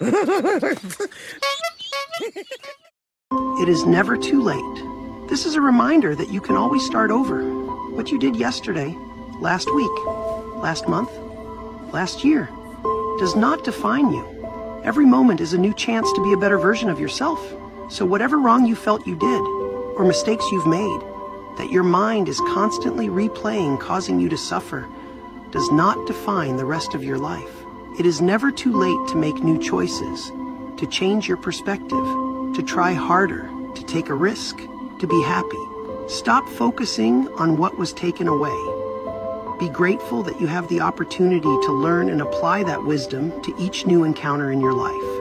It is never too late. This is a reminder that you can always start over. What you did yesterday, last week, last month, last year does not define you. Every moment is a new chance to be a better version of yourself. So whatever wrong you felt you did, or mistakes you've made, that your mind is constantly replaying causing you to suffer, does not define the rest of your life. It is never too late to make new choices, to change your perspective, to try harder, to take a risk, to be happy. Stop focusing on what was taken away. Be grateful that you have the opportunity to learn and apply that wisdom to each new encounter in your life.